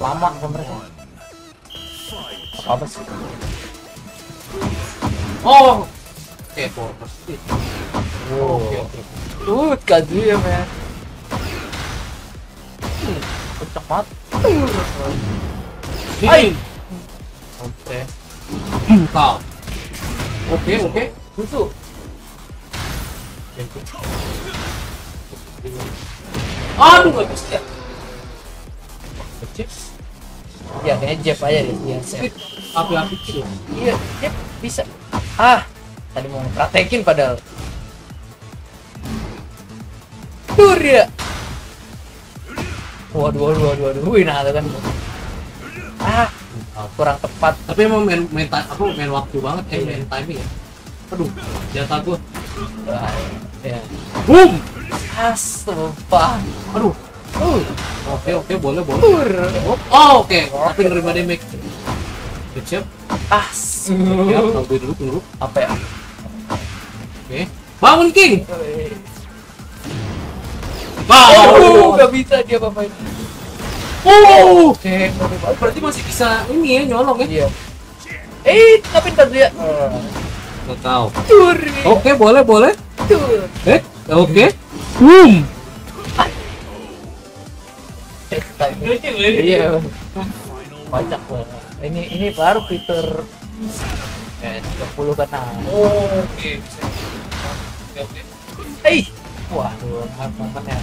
lama mereka apa sih Oh. Oke, power speed. oh Oke, oke. uh Kazuya men Hmm, kenceng banget Hai. oke Kau. Oke, oke. Busu Aduh, nggak bisa. Chip ya kayaknya Jeff aja deh ya Speed api-api sih. iya Jeff bisa ah tadi mau praktekin padahal Dur ya waduh waduh waduh waduh wih nah kan ah kurang tepat Tapi emang main main apa main waktu banget eh main timing ya. Aduh, jatah gua. Ah, ya Boom. Astaga. Aduh. Uh, Oke, oke, boleh, boleh. Oh, oke. Tapi nerima damage. Good job. As. Ya, tunggu dulu, tunggu. Apa ya? Oke. Bangun King. Oh, Wow. nggak bisa dia apa Oh. Oke, Berarti masih bisa ini ya nyolong ya? Iya. Eh, tapi ntar dia. Nggak tahu. Tur. Oke, boleh, boleh. Tur. Eh, oke. Boom. Iya. Banyak banget. Ini ini baru fitur eh 30 kan nah. Oke. Waduh, hard momennya.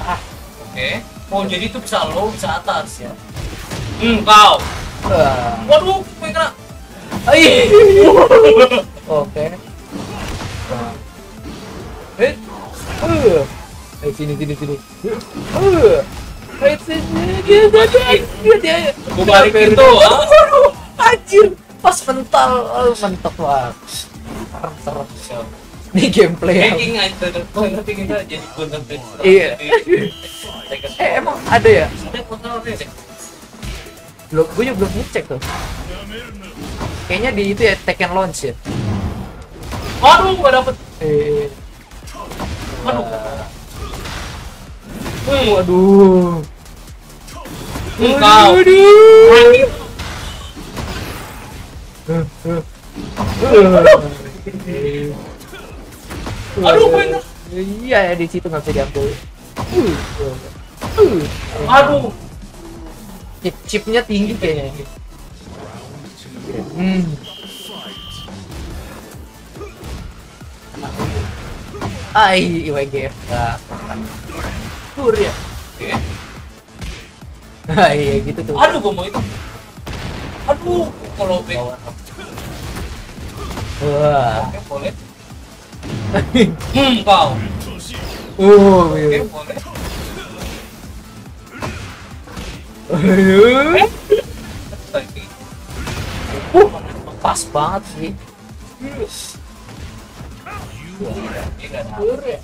Ah, Oke. Oh, jadi itu bisa low, bisa atas ya. Hmm, kau. Waduh, gue kena. Oke. Eh. Eh sini sini sini. Eh tuh, ah. Waduh, anjir. Pas mental, oh, mentok serem. Ini gameplay ya. Nanti kita jadi content. Iya. Eh emang ada ya? Ada kontrol deh. Belum, gue juga belum ngecek tuh. Kayaknya di itu ya Tekken launch ya. Aduh, gak dapet. Eh. Aduh. Waduh. hmm, kau. Waduh. Aduh, nggak- Iya ya di situ nggak bisa diambil. Uh, uh. Aduh. Chip chipnya tinggi kayaknya. Hmm. Ai, IWGF. Nah, Tur ya. Oke. Ah, iya gitu tuh. Aduh, gue mau itu. Aduh, kalau back. Wah. Oke, boleh. Hmm, kau. Uh, Oke, iya. boleh. Aduh. Uh, pas banget sih. Tur ya.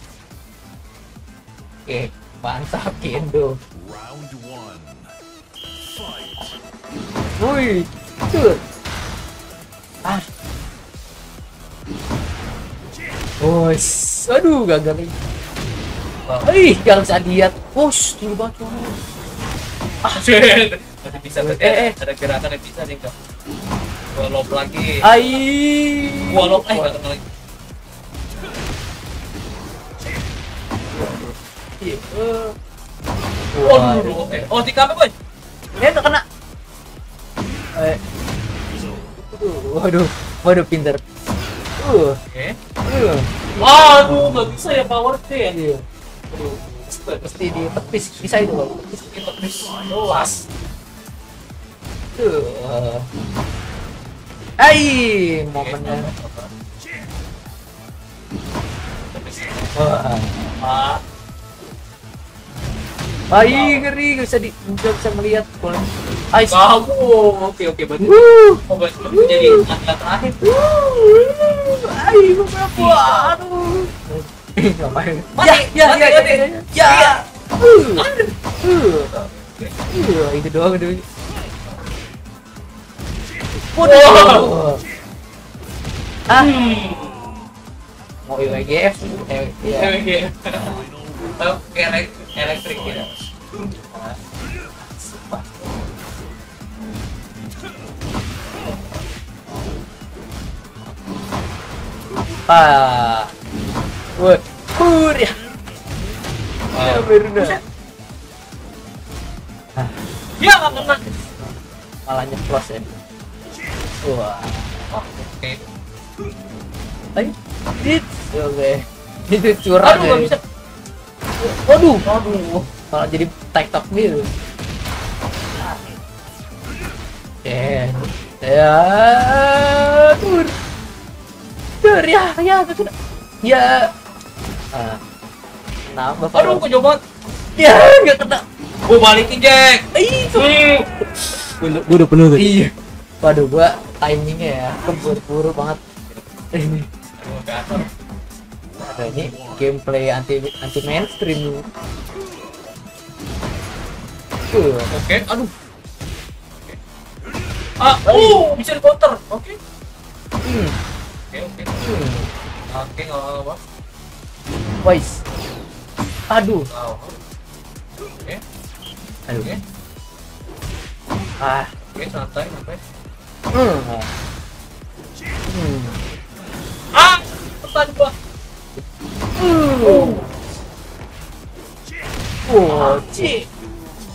Oke, mantap Kendo. Round one. Wih, tur. Ah. Wos, aduh gagal nih. Ih, gak bisa lihat. Wush, dulu banget. Ah, shit. Masih bisa Eh, ada, eh. ada gerakan yang bisa nih, Kak. Gua lob lagi. Ai. Gua lob, eh, nggak kena lagi. Iya, eh. Waduh, oke. Oh, di kamera, boy. Dia nggak kena. Eh. Aduh, waduh, waduh pinter. Uh, Oke. uh, Waduh, nggak bisa ya power T ya. iya. Mesti ditepis, bisa itu bang. Kita please. Luas. Tuh. uh. Ai, momennya. Wah. Ai, ngeri, gak bisa di, nggak bisa melihat. Ai, kamu. Oke, oke, berarti. Oh, berarti jadi atlet terakhir. Wuh. Ai, beberapa. Aduh. Ngapain? Ya, ya, ya, ya, ya. Iya. Uh. Uh. Uh, itu doang itu. Waduh. Ah, mau IWGF? Eh, iya. Oke elektrik ya. Ah Wah. kur ya. Ya beruna ya nggak kena malah plus ya. Wah. Oke. Lagi dit. Oke itu curang aduh nggak bisa Waduh. Aduh. Malah jadi tiktok gitu. Ya. Ya. Tur. Tur ya, ya, betul. Ya. Ah. Nambah Aduh kok coba. Ya, nggak kena. Gue balikin Jack. Ih, Hmm. gue udah penuh tuh. Iya. Waduh, gua timingnya ya keburu-buru banget. Ini. Aduh. Ada ini gameplay anti anti mainstream. Oke, aduh. Oke. Ah, oh, bisa di counter. Oke. Hmm. Oke, oke. Hmm. Oke, nggak apa-apa. Aduh. Oke, Aduh. oke. Ah. Oke, santai, santai. Hmm. Hmm. Ah, pesan gua. Uh. Oh.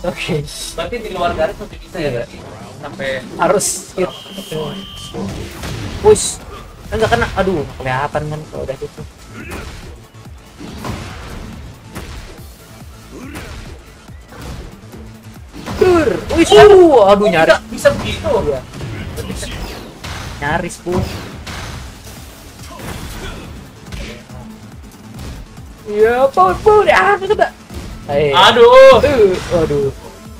Oke, Berarti di luar garis masih bisa ya, berarti? Sampai harus. Push. Enggak kena. Aduh, kelihatan kan kalau udah gitu. Tur. Wih, aduh, aduh nyaris. bisa, begitu. Iya. Nyaris, Bu. Iya, pun pun. Ah, kena. Hai. Aduh. Eh, aduh.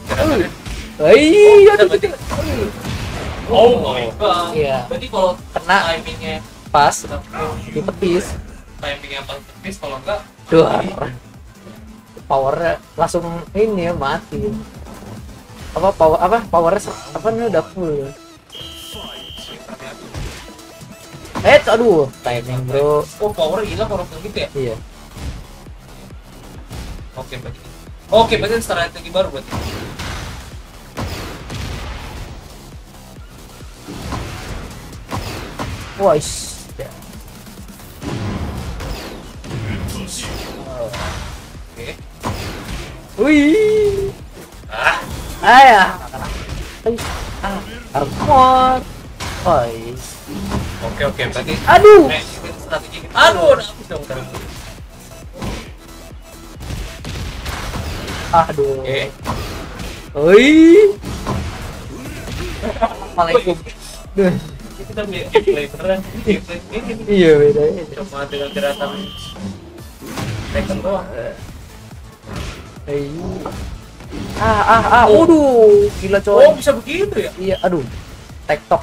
Kira-kira. Hai, aduh. Oh my god. Iya. Berarti kalau Kena. timingnya Pas sudah di petis. timingnya pas tipis kalau enggak Duh. Powernya langsung ini ya mati. Apa power apa powernya apa nih udah full. Eh, aduh, timing bro. Oh, power hilang kalau gitu ya? Iya. Oke, berarti. Oke, berarti strategi baru ish. Ya. Oke. Wih. Ah, Ah ya. Ah, armor. Ish. oke oke berarti Aduh. strategi. Aduh, udah habis dong. Aduh. Wih. Assalamualaikum. Duh. Ini kita gameplay beneran. Iya beda. cuma dengan gerakan doang. Ah ah ah. Waduh, gila Oh, coy. bisa begitu ya? Iya, aduh. TikTok.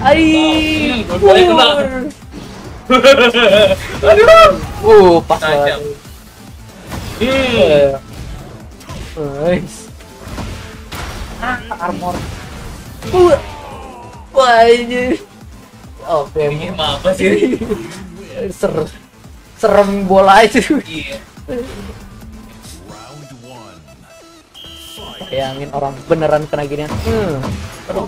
Ai. Aduh. Uh, pas Tajam. banget. Hmm. Eh. Nice. Ah, armor. Uh. Wah, ini. Oke, Ini mah apa sih? ser serem bola itu. Iya. Bayangin orang beneran kena ginian. Hmm. Aduh.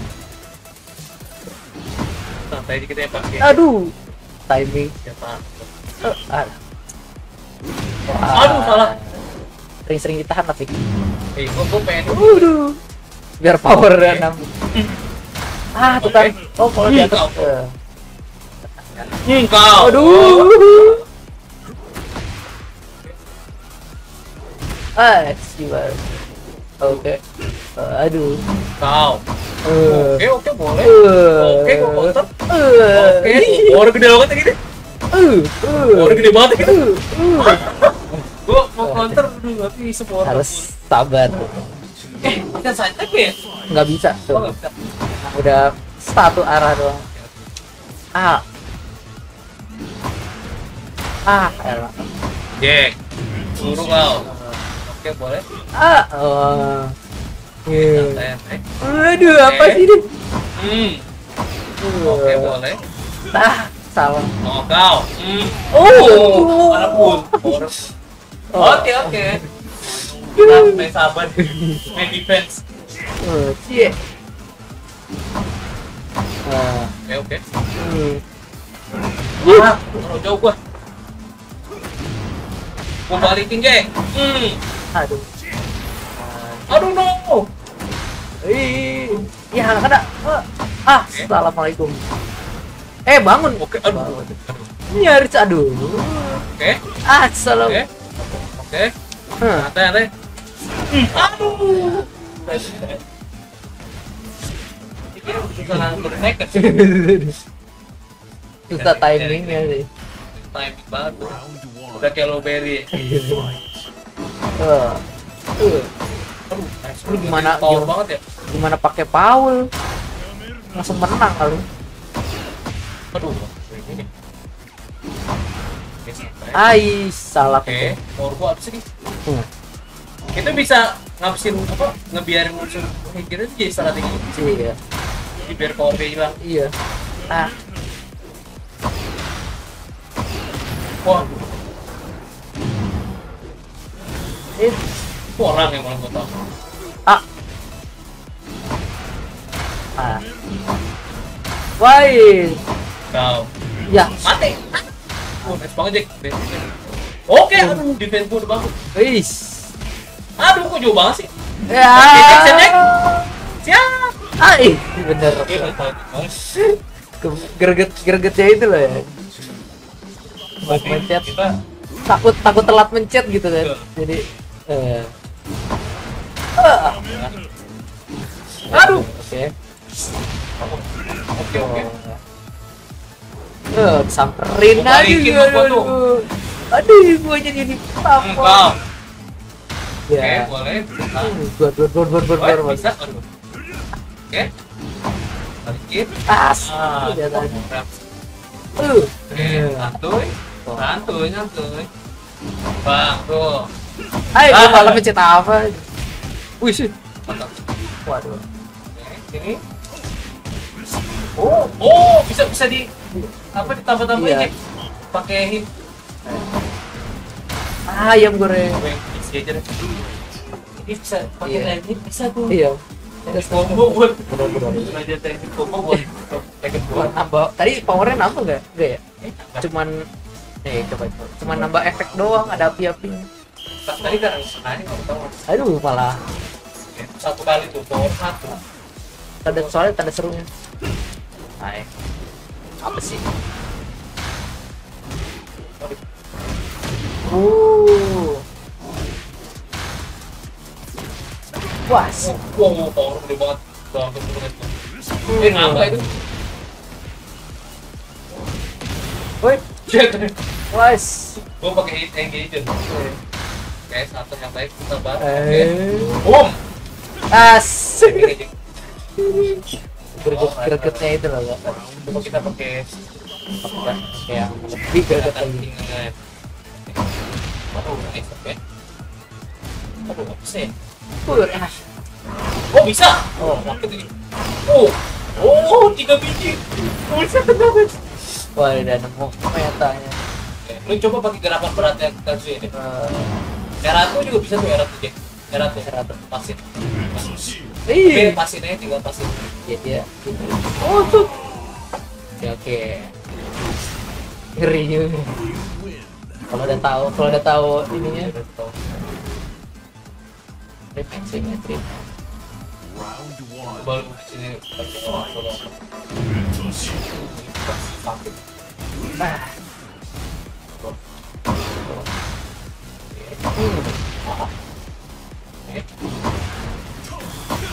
Santai dikit ya Pak. Aduh. Timing. Ya, Pak. Eh, ah. Aduh, salah. Sering-sering ditahan tapi. Eh, gua gua pengen Aduh. Biar powernya enam. Ah, tuh kan. Oh, kalau di atas. Hmm, kau. Aduh. Ah, gimana? Oke. Eh, aduh. Kau. Eh. Oke, oke boleh. Eh. Oke, counter. Eh. Oke. Power gede banget ya gini. Eh. Power gede banget ya gini. Eh. Eh. Gua mau counter dulu tapi semua Harus sabar. Eh, bisa side attack ya? Nggak bisa Oh, tuh. bisa. Udah satu arah doang. Ah. Ah, elah. Jack. Suruh kau. Oke, boleh. Ah. Oh. Santai. Aduh, apa sih ini? Hmm. Oke, boleh. Ah, salah. Oh, kau. Hmm. Oh. Mana pun. Power. Oh. Oke, oke. Kita main sabar. Main defense. Oh, cie. Nah, Oke oke. hmm. Ah, terlalu jauh gua. Gua balikin Jack. Hmm. Aduh. Aduh no. Ih, ya kena. Ah, ah, assalamualaikum. Eh bangun. Oke, aduh. Bangun. Aduh. Nyaris aduh. Oke. Ah, salam. Oke. Oke. Santai santai. Hmm. Aduh. Susah timingnya sih. Timing banget. bro. Udah kayak lo berry. Eh, Aduh, Ini gimana- ya. gimana pakai Paul? Langsung menang kali. Aduh. Ini. Ai, salah. Oke, power gua nih? Hmm. Kita bisa ngabisin apa? Ngebiarin musuh mikir itu jadi strategi. Iya. Jadi biar power dia hilang. Iya. Ah, Wah, eh, itu orang yang malah tahu. ah. Ah. Woi, Kau ya, mati. Oh, nice banget Jack. Oke, aduh, defense gua udah bagus. wis. Aduh, kok jauh banget sih? Ya. Siap. Ai, bener. Oke, Ke- Greget gregetnya itu loh ya. Buat mencet. kita Takut takut telat mencet gitu kan. Jadi eh ah, aduh. oke. Oke, oke. Eh, aja balikin aduh, aduh. Aduh, gua jadi ini apa? Oke, Ya. boleh. Nah, Hmm, Buat buat buat buat buat buat. bisa. Oke. Balikin. As. Ah, oke, Uh. santuy. Santuy, santuy. Bang, tuh. Hai, Ah. malah mencet apa? Wih, sih. Waduh. Oke, sini. Oh, oh, bisa bisa di apa ditambah-tambahin Iya. ya? Pakai hit. Ayam goreng. Ini bisa pakai Iya. lagi bisa tuh. Iya. Ada combo buat belajar teknik combo buat teknik Buat buat nambah. Tadi powernya nambah nggak? Nggak ya? Eh, Cuman eh coba coba. Cuman nambah efek doang, ada api-api. tadi kan tahu. Aduh, malah Satu kali tuh power satu. tanda soalnya tanda serunya. Hai. Apa sih? Uh. Wah, power gede banget. Bang. Eh, ngapa itu? Woi. Gua pakai hit engage. Oke, satu yang baik kita bahas. Oke. Boom. asik. Engage. Greget-gregetnya itu loh, Kak. Coba kita pakai Apa yang lebih greget lagi. tinggal. Waduh, nice, oke. Aduh, apa sih? Pur, ah. Oh, bisa. Oh. Ini. Oh. Oh, tiga biji. Oh, bisa banget. Wah, udah nemu metanya. Lu coba pakai gerakan berat yang kita sih ini. Eh, Eratu juga bisa tuh Eratu Jack. Eratu, Eratu. pasin. Oke, Ih, pasin aja tinggal pasin. ya dia. Oh tuh. Oke, oke. Ngeri juga. Kalau udah tahu, kalau udah tahu ininya, trip. Sakit. Ah. Oke.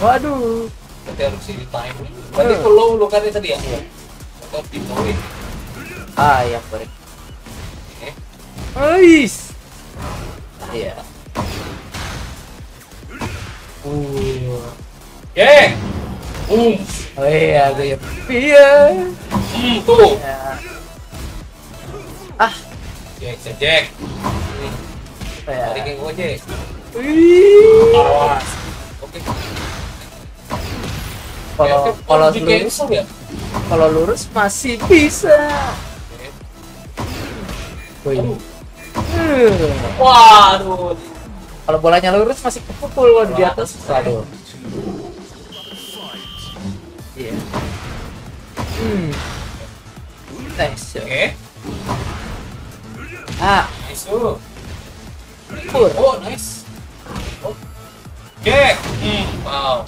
Waduh. Berarti harus di time. Berarti kalau lu kan tadi ya. Iya. Atau di bawah Ah, yang break. Oke. Ais. Iya. Uh. Ye. Boom. Oh iya, gue ya. Iya. Hmm, tuh. Ya. Ah, Jack, Jack, Jack. Ya. balikin gua Jack. Wih. Awas. Oke. Kalau kalau lurus, ya. kalau lurus masih bisa. Wih. Hmm. Waduh. Kalau bolanya lurus masih kepukul kalau di atas. Waduh. Iya. Hmm. Nice. Oke. Ah, Nice pur. Oh, nice. Oke. Hmm, wow.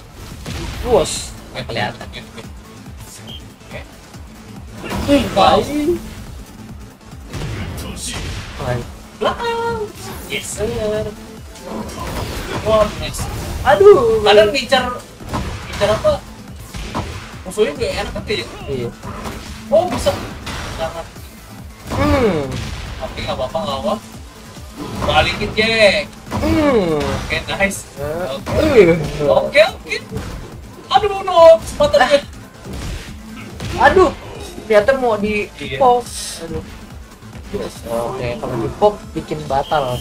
Bos. Nggak kelihatan. Wow. Baik. Belakang. Yes, sir. Wow, nice. Aduh. Kadang ngincar ngincar apa? Musuhnya gak enak kan ya? Iya. Oh, bisa. Jangan. Hmm. Oke, nggak apa-apa, nggak apa. Balikin, Jack. Hmm. Oke, nice. Eh, Oke. eh. Oke, oke. Aduh, no. Kesempatannya. Aduh. Ternyata mau di Iya. pop. Aduh. Oke, kalau di pop bikin batal.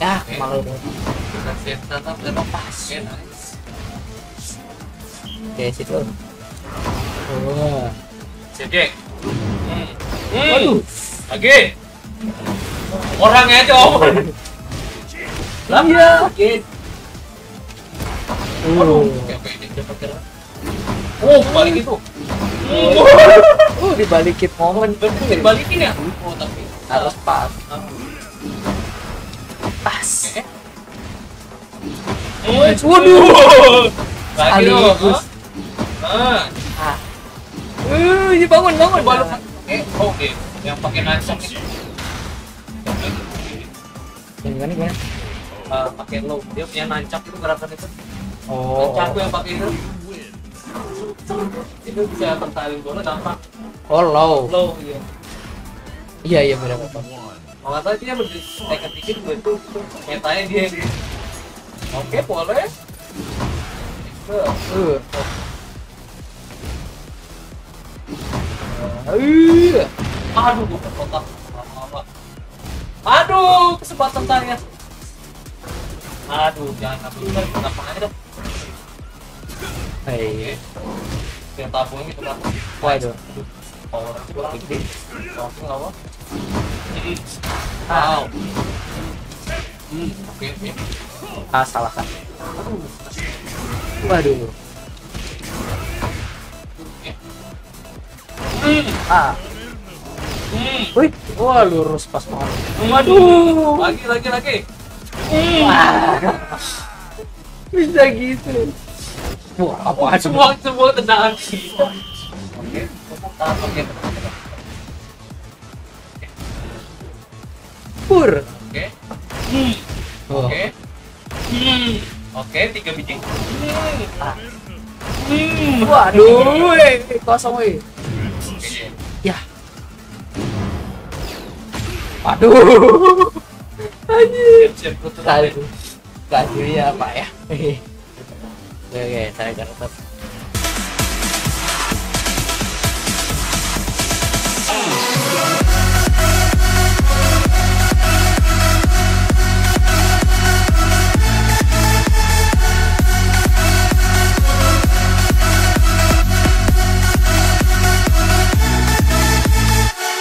Ya, Oke. malu deh. Kita set tetap tetap pas. Oke, situ. Wah. Set, Jack. Hmm. Waduh. Lagi. Orangnya aja, Om. Lah, Iya. Uh. Ini dapat gerak. Oh, balik itu. Hmm. Uh, dibalikin momen Bener, balikin ya? Oh, tapi harus pas. Pas. Oke. Waduh. Lagi dong. Ah. Ah. Uh, ini bangun bangun. Coba lu pakai oh, oke, yang pakai nancap itu. Yang gimana gimana? Ah, pakai low. Dia punya nancap itu gerakan itu. Oh. Nancap yang pakai itu. Itu bisa tertarik bola gampang. Oh, low. Low iya. Iya iya benar benar. Kalau salah dia lebih tekan dikit gue itu metanya dia. Oke, boleh. Itu. Uh. Uh. Aduh, gue kotak. Aduh, kesempatan saya. Aduh, jangan ambil gampang aja kan. Power kurang Gede. Oke, nggak apa. Ah. Hmm, oke, oke. Ah, salah kan. Waduh. Hmm, Ah. hmm. Wih, wah lurus pas banget. Waduh. Lagi, lagi, lagi. Wah. Bisa gitu. Wah, apa Semua, semua tendangan kita. Oke, oke, tenang, tenang. pur. Oke. Oh. Oke. Oke, tiga biji. Waduh, eh, kosong weh. Oke. Ya. Waduh. Anjir. Kali. Kali ya, Pak ya. Oke, oke, saya kan tetap.